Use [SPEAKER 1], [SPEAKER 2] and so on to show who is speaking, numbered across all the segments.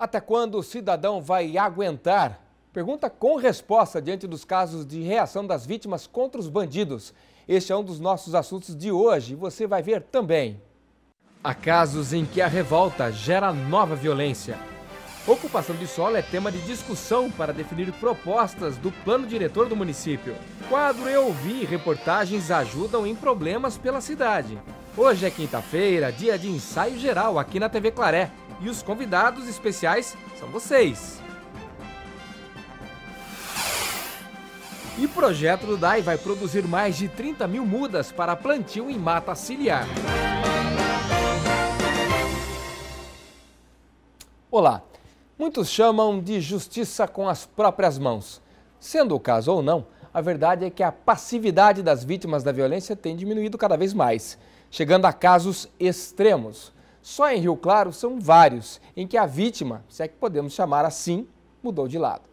[SPEAKER 1] Até quando o cidadão vai aguentar? Pergunta com resposta diante dos casos de reação das vítimas contra os bandidos. Este é um dos nossos assuntos de hoje e você vai ver também. Há casos em que a revolta gera nova violência. Ocupação de solo é tema de discussão para definir propostas do plano diretor do município. Quadro Eu Vi reportagens ajudam em problemas pela cidade. Hoje é quinta-feira, dia de ensaio geral aqui na TV Claré. E os convidados especiais são vocês. E o projeto do DAI vai produzir mais de 30 mil mudas para plantio em mata ciliar. Olá, muitos chamam de justiça com as próprias mãos. Sendo o caso ou não, a verdade é que a passividade das vítimas da violência tem diminuído cada vez mais, chegando a casos extremos. Só em Rio Claro são vários em que a vítima, se é que podemos chamar assim, mudou de lado.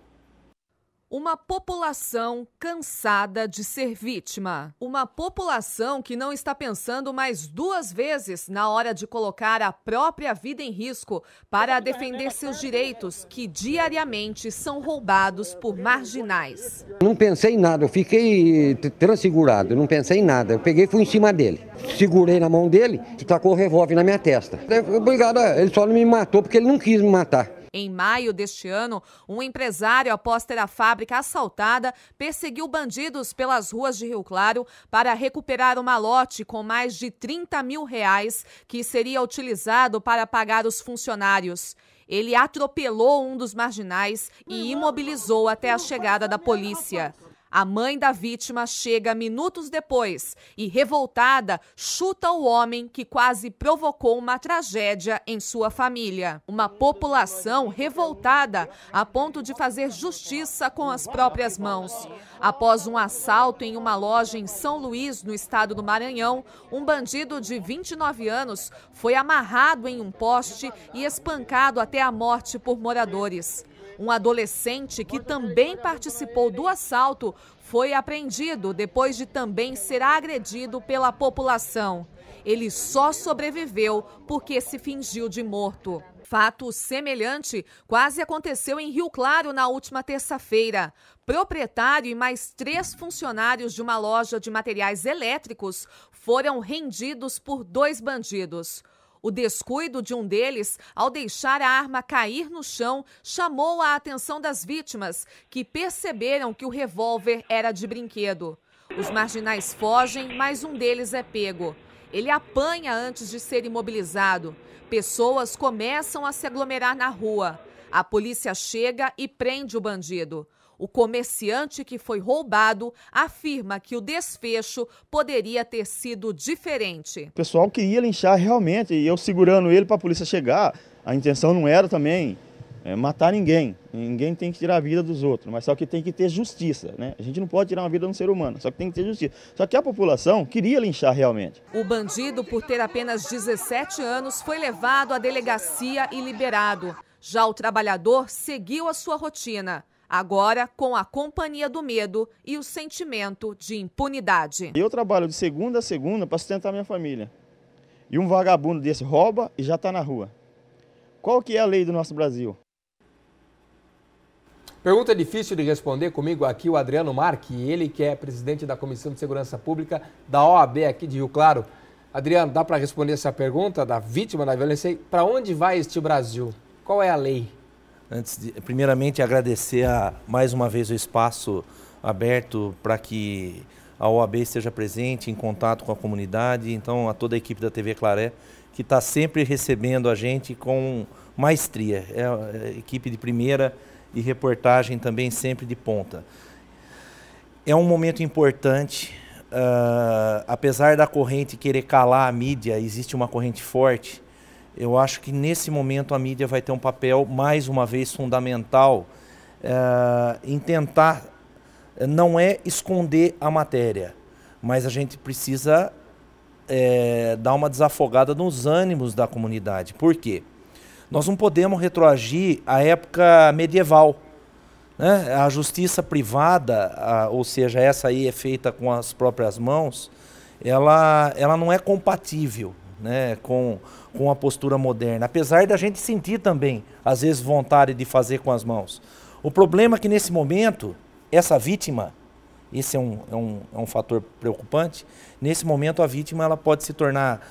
[SPEAKER 2] Uma população cansada de ser vítima. Uma população que não está pensando mais duas vezes na hora de colocar a própria vida em risco para defender seus direitos, que diariamente são roubados por marginais.
[SPEAKER 3] Não pensei em nada, eu fiquei transfigurado, não pensei em nada. Eu peguei e fui em cima dele. Segurei na mão dele e tacou o revólver na minha testa. Obrigado, ele só não me matou porque ele não quis me matar.
[SPEAKER 2] Em maio deste ano, um empresário, após ter a fábrica assaltada, perseguiu bandidos pelas ruas de Rio Claro para recuperar uma lote com mais de 30 mil reais que seria utilizado para pagar os funcionários. Ele atropelou um dos marginais e imobilizou até a chegada da polícia. A mãe da vítima chega minutos depois e, revoltada, chuta o homem que quase provocou uma tragédia em sua família. Uma população revoltada a ponto de fazer justiça com as próprias mãos. Após um assalto em uma loja em São Luís, no estado do Maranhão, um bandido de 29 anos foi amarrado em um poste e espancado até a morte por moradores. Um adolescente que também participou do assalto foi apreendido depois de também ser agredido pela população. Ele só sobreviveu porque se fingiu de morto. Fato semelhante quase aconteceu em Rio Claro na última terça-feira. Proprietário e mais três funcionários de uma loja de materiais elétricos foram rendidos por dois bandidos. O descuido de um deles, ao deixar a arma cair no chão, chamou a atenção das vítimas, que perceberam que o revólver era de brinquedo. Os marginais fogem, mas um deles é pego. Ele apanha antes de ser imobilizado. Pessoas começam a se aglomerar na rua. A polícia chega e prende o bandido. O comerciante que foi roubado afirma que o desfecho poderia ter sido diferente.
[SPEAKER 4] O pessoal queria linchar realmente e eu segurando ele para a polícia chegar. A intenção não era também é, matar ninguém. Ninguém tem que tirar a vida dos outros, mas só que tem que ter justiça, né? A gente não pode tirar uma vida de um ser humano, só que tem que ter justiça. Só que a população queria linchar realmente.
[SPEAKER 2] O bandido, por ter apenas 17 anos, foi levado à delegacia e liberado. Já o trabalhador seguiu a sua rotina agora com a companhia do medo e o sentimento de impunidade.
[SPEAKER 4] Eu trabalho de segunda a segunda para sustentar minha família. E um vagabundo desse rouba e já está na rua. Qual que é a lei do nosso Brasil?
[SPEAKER 1] Pergunta difícil de responder comigo aqui o Adriano Marque, ele que é presidente da Comissão de Segurança Pública da OAB aqui de Rio Claro. Adriano, dá para responder essa pergunta da vítima da violência? Para onde vai este Brasil? Qual é a lei?
[SPEAKER 5] Antes de, primeiramente, agradecer a, mais uma vez o espaço aberto para que a OAB esteja presente, em contato com a comunidade, então a toda a equipe da TV Claré, que está sempre recebendo a gente com maestria. É, é equipe de primeira e reportagem também sempre de ponta. É um momento importante, uh, apesar da corrente querer calar a mídia, existe uma corrente forte eu acho que nesse momento a mídia vai ter um papel, mais uma vez, fundamental uh, em tentar, não é esconder a matéria, mas a gente precisa é, dar uma desafogada nos ânimos da comunidade. Por quê? Nós não podemos retroagir à época medieval. Né? A justiça privada, a, ou seja, essa aí é feita com as próprias mãos, ela, ela não é compatível né, com, com a postura moderna, apesar da gente sentir também, às vezes, vontade de fazer com as mãos. O problema é que nesse momento, essa vítima, esse é um, é um, é um fator preocupante, nesse momento a vítima ela pode se tornar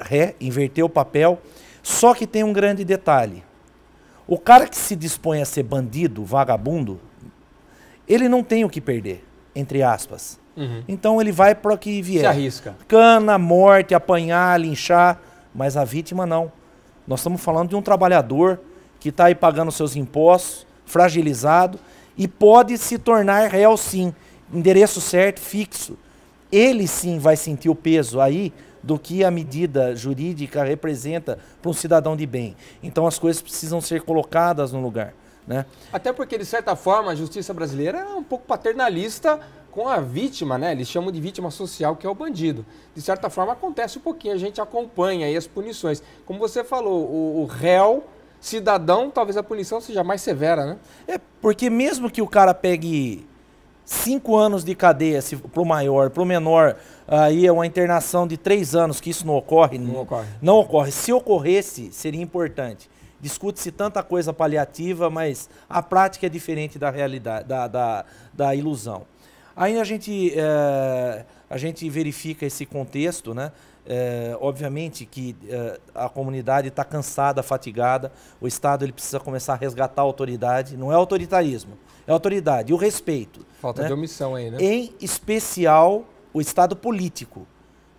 [SPEAKER 5] ré, inverter o papel, só que tem um grande detalhe. O cara que se dispõe a ser bandido, vagabundo, ele não tem o que perder, entre aspas. Uhum. Então ele vai para o que vier.
[SPEAKER 1] Se arrisca.
[SPEAKER 5] Cana, morte, apanhar, linchar, mas a vítima não. Nós estamos falando de um trabalhador que está aí pagando seus impostos, fragilizado, e pode se tornar réu sim, endereço certo, fixo. Ele sim vai sentir o peso aí do que a medida jurídica representa para um cidadão de bem. Então as coisas precisam ser colocadas no lugar. Né?
[SPEAKER 1] Até porque, de certa forma, a justiça brasileira é um pouco paternalista com a vítima, né? Eles chamam de vítima social, que é o bandido. De certa forma, acontece um pouquinho, a gente acompanha aí as punições. Como você falou, o, o réu, cidadão, talvez a punição seja mais severa, né?
[SPEAKER 5] É, porque mesmo que o cara pegue cinco anos de cadeia para o maior, para o menor, aí é uma internação de três anos, que isso não ocorre.
[SPEAKER 1] Não, não ocorre.
[SPEAKER 5] Não ocorre. Se ocorresse, seria importante. Discute-se tanta coisa paliativa, mas a prática é diferente da realidade, da, da, da ilusão. Aí a gente, é, a gente verifica esse contexto, né? É, obviamente que é, a comunidade está cansada, fatigada, o Estado ele precisa começar a resgatar a autoridade, não é autoritarismo, é autoridade e o respeito.
[SPEAKER 1] Falta
[SPEAKER 5] né?
[SPEAKER 1] de omissão aí, né?
[SPEAKER 5] Em especial o Estado político,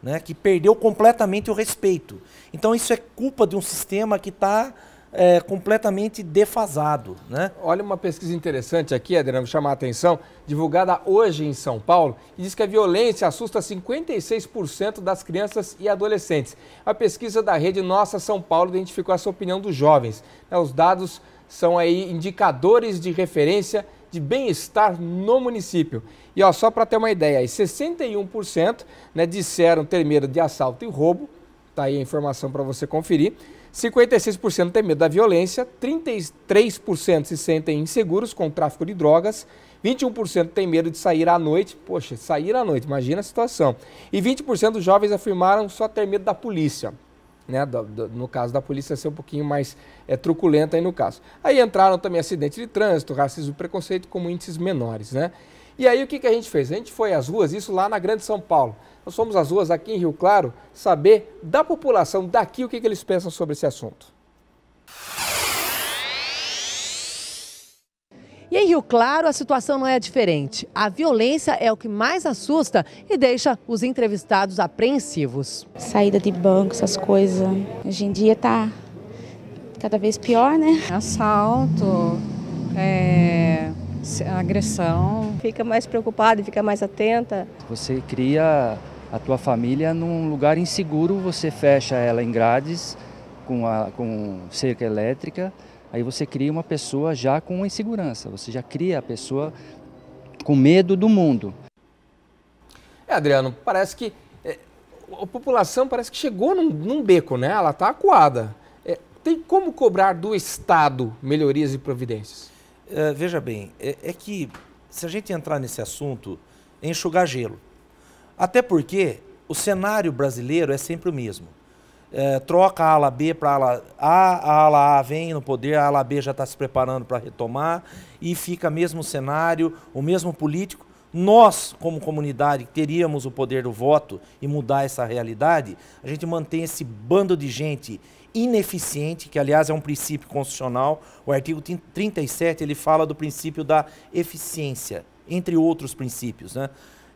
[SPEAKER 5] né? que perdeu completamente o respeito. Então isso é culpa de um sistema que está é, completamente defasado. Né?
[SPEAKER 1] Olha uma pesquisa interessante aqui, Adriano, chamar a atenção, divulgada hoje em São Paulo, que diz que a violência assusta 56% das crianças e adolescentes. A pesquisa da rede Nossa São Paulo identificou essa opinião dos jovens. Né? Os dados são aí indicadores de referência de bem-estar no município. E ó, só para ter uma ideia, 61% né, disseram ter medo de assalto e roubo, tá aí a informação para você conferir. 56% tem medo da violência, 33% se sentem inseguros com o tráfico de drogas, 21% tem medo de sair à noite. Poxa, sair à noite, imagina a situação. E 20% dos jovens afirmaram só ter medo da polícia. Né? Do, do, no caso da polícia ser um pouquinho mais é, truculenta aí no caso. Aí entraram também acidentes de trânsito, racismo e preconceito como índices menores. Né? E aí o que, que a gente fez? A gente foi às ruas, isso lá na Grande São Paulo. Nós fomos às ruas aqui em Rio Claro saber da população daqui o que, que eles pensam sobre esse assunto.
[SPEAKER 6] E em Rio Claro a situação não é diferente. A violência é o que mais assusta e deixa os entrevistados apreensivos.
[SPEAKER 7] Saída de banco, essas coisas. Hoje em dia tá cada vez pior, né?
[SPEAKER 8] Assalto, é, agressão.
[SPEAKER 9] Fica mais preocupada, fica mais atenta.
[SPEAKER 10] Você cria a tua família num lugar inseguro, você fecha ela em grades com, a, com cerca elétrica, aí você cria uma pessoa já com insegurança, você já cria a pessoa com medo do mundo.
[SPEAKER 1] É, Adriano, parece que é, a população parece que chegou num, num beco, né? Ela está acuada. É, tem como cobrar do Estado melhorias e providências?
[SPEAKER 5] É, veja bem, é, é que se a gente entrar nesse assunto, é enxugar gelo. Até porque o cenário brasileiro é sempre o mesmo. É, troca a ala B para a ala A, a ala A vem no poder, a ala B já está se preparando para retomar e fica mesmo cenário, o mesmo político. Nós, como comunidade, teríamos o poder do voto e mudar essa realidade, a gente mantém esse bando de gente ineficiente, que aliás é um princípio constitucional. O artigo 37 ele fala do princípio da eficiência, entre outros princípios, né?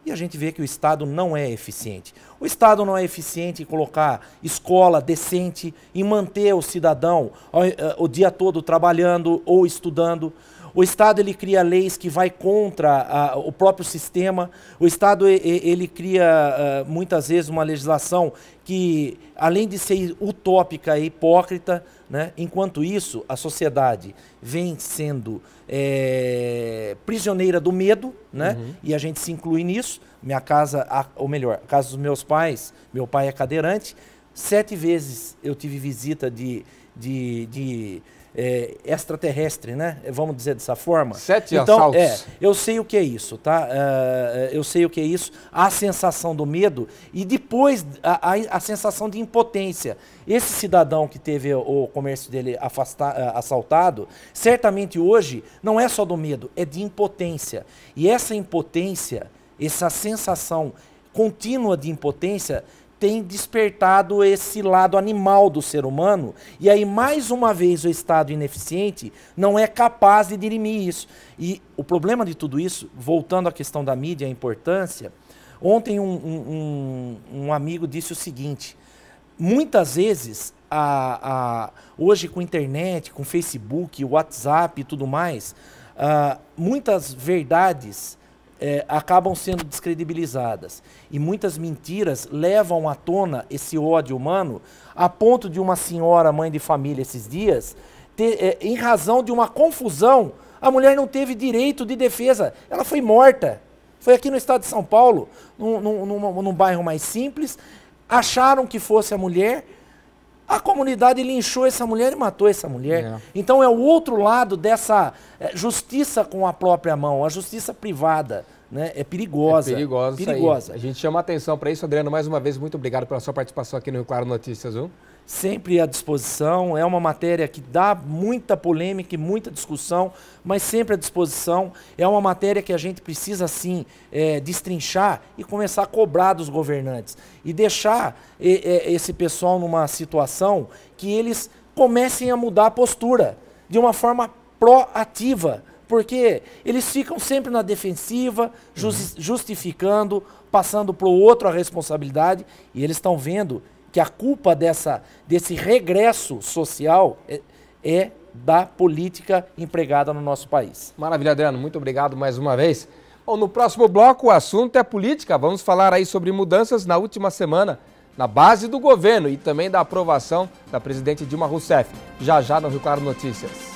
[SPEAKER 5] E a gente vê que o Estado não é eficiente. O Estado não é eficiente em colocar escola decente, em manter o cidadão o, o dia todo trabalhando ou estudando. O Estado ele cria leis que vai contra a, o próprio sistema. O Estado ele cria uh, muitas vezes uma legislação que, além de ser utópica e hipócrita, né, enquanto isso a sociedade vem sendo é, prisioneira do medo, né, uhum. e a gente se inclui nisso. Minha casa, ou melhor, a casa dos meus pais, meu pai é cadeirante. Sete vezes eu tive visita de, de, de é, extraterrestre, né? Vamos dizer dessa forma.
[SPEAKER 1] Sete
[SPEAKER 5] então,
[SPEAKER 1] assaltos.
[SPEAKER 5] É, eu sei o que é isso, tá? Uh, eu sei o que é isso. A sensação do medo e depois a, a, a sensação de impotência. Esse cidadão que teve o comércio dele afasta, uh, assaltado, certamente hoje não é só do medo, é de impotência. E essa impotência, essa sensação contínua de impotência tem despertado esse lado animal do ser humano, e aí mais uma vez o Estado ineficiente não é capaz de dirimir isso. E o problema de tudo isso, voltando à questão da mídia, a importância, ontem um, um, um amigo disse o seguinte, muitas vezes, a, a, hoje com internet, com Facebook, WhatsApp e tudo mais, uh, muitas verdades é, acabam sendo descredibilizadas. E muitas mentiras levam à tona esse ódio humano, a ponto de uma senhora, mãe de família, esses dias, ter, é, em razão de uma confusão, a mulher não teve direito de defesa, ela foi morta. Foi aqui no estado de São Paulo, num, num, num, num bairro mais simples, acharam que fosse a mulher, a comunidade linchou essa mulher e matou essa mulher. É. Então é o outro lado dessa é, justiça com a própria mão, a justiça privada. Né? É perigosa.
[SPEAKER 1] É perigosa. perigosa. A gente chama atenção para isso. Adriano, mais uma vez, muito obrigado pela sua participação aqui no Rio Claro Notícias. Viu?
[SPEAKER 5] Sempre à disposição. É uma matéria que dá muita polêmica e muita discussão, mas sempre à disposição. É uma matéria que a gente precisa, sim, é, destrinchar e começar a cobrar dos governantes. E deixar esse pessoal numa situação que eles comecem a mudar a postura de uma forma proativa. Porque eles ficam sempre na defensiva, uhum. justificando, passando para o outro a responsabilidade, e eles estão vendo que a culpa dessa, desse regresso social é, é da política empregada no nosso país.
[SPEAKER 1] Maravilha, Adriano. Muito obrigado mais uma vez. Bom, no próximo bloco o assunto é política. Vamos falar aí sobre mudanças na última semana na base do governo e também da aprovação da presidente Dilma Rousseff. Já já no Rio Claro Notícias.